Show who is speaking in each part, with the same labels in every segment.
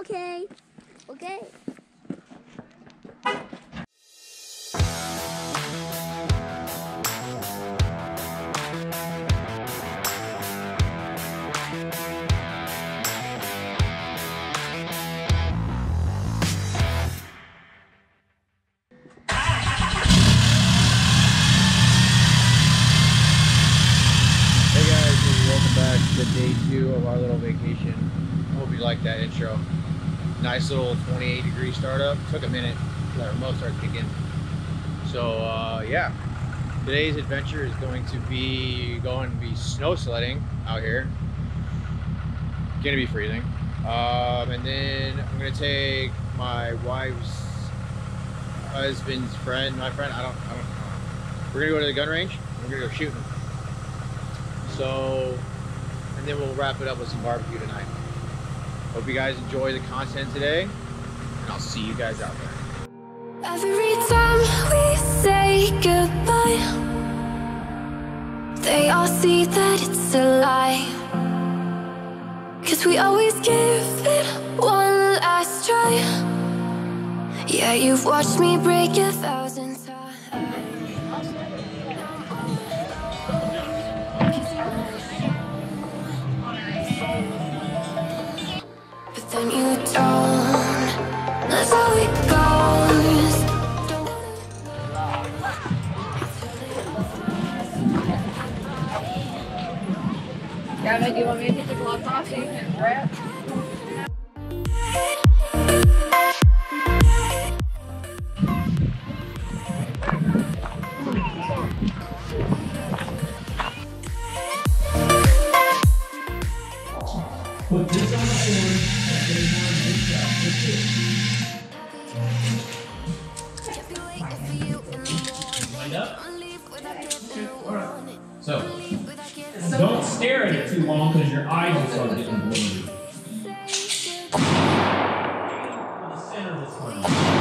Speaker 1: Okay. Okay.
Speaker 2: Hey guys, welcome back to day two of our little vacation. You like that intro. Nice little 28 degree startup. Took a minute for that remote start kicking. So uh, yeah, today's adventure is going to be going to be snow sledding out here. Gonna be freezing. Um, and then I'm gonna take my wife's husband's friend, my friend. I don't, I don't. We're gonna go to the gun range. We're gonna go shooting. So, and then we'll wrap it up with some barbecue tonight. Hope you guys enjoy the content today, and I'll see you guys out there.
Speaker 3: Every time we say goodbye, they all see that it's a lie. Cause we always give it one last try. Yeah, you've watched me break a thousand times.
Speaker 4: Gavin, do you want me to take the gloves off so you can grab?
Speaker 5: Put this on the it.
Speaker 3: Me
Speaker 5: long because your eyes will start getting blurry. Center this one.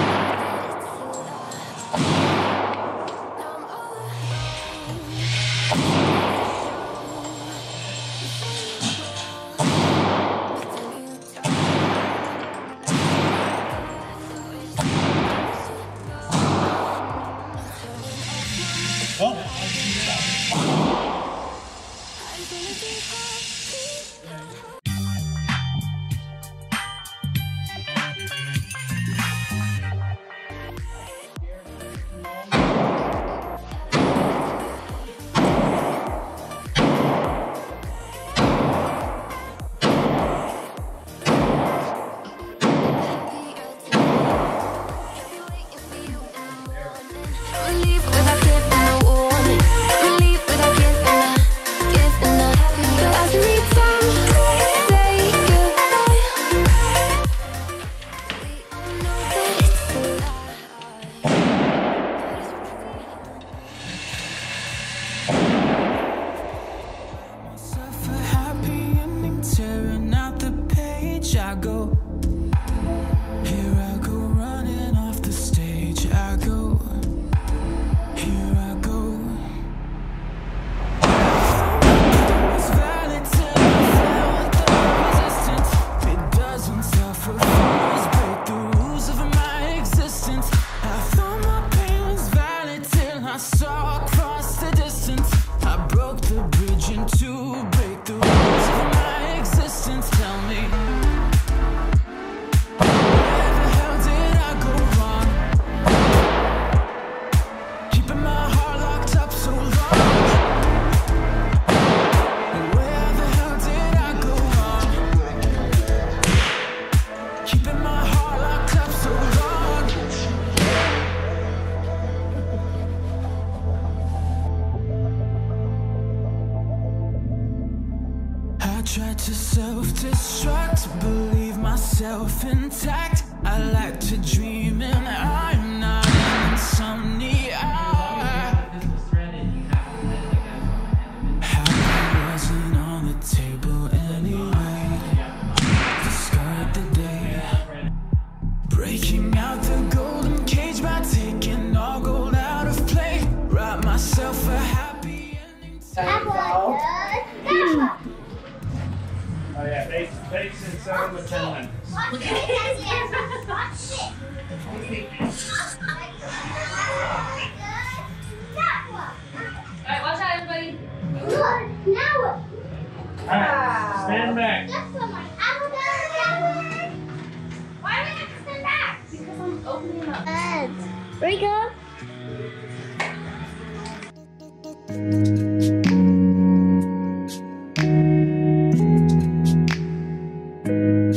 Speaker 6: Tried to self-destruct, believe myself intact. I like to dream and I'm not an insomniac. Happy wasn't on the table anyway. Discard the day. Breaking out the golden cage by taking all gold out of play. Write myself a happy ending.
Speaker 4: Oh yeah, face, face and
Speaker 7: seven with ten minutes.
Speaker 4: Alright, watch out, everybody.
Speaker 7: Alright, stand back.
Speaker 1: Why do I have to stand back? Because I'm opening up. Break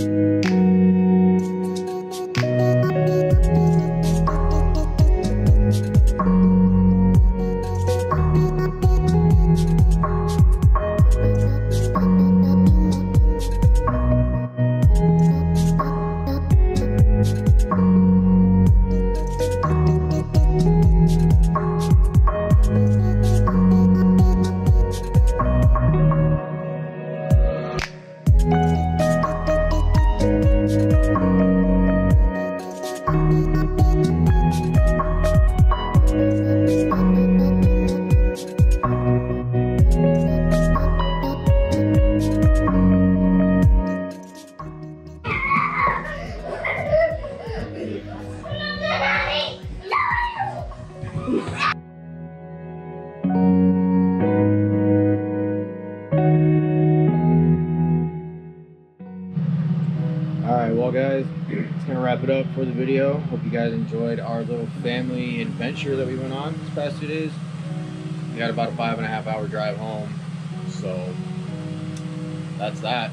Speaker 1: up.
Speaker 2: All wrap it up for the video. Hope you guys enjoyed our little family adventure that we went on this past two days. We got about a five and a half hour drive home, so that's that.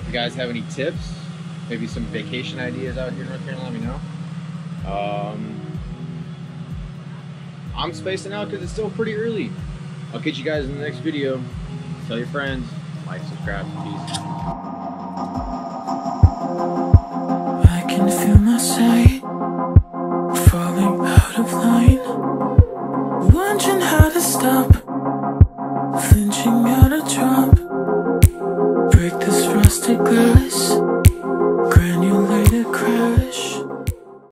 Speaker 2: If you guys have any tips, maybe some vacation ideas out here in North Carolina, let me know. Um, I'm spacing out because it's still pretty early. I'll catch you guys in the next video. Tell your friends, like, subscribe, peace.
Speaker 6: Can feel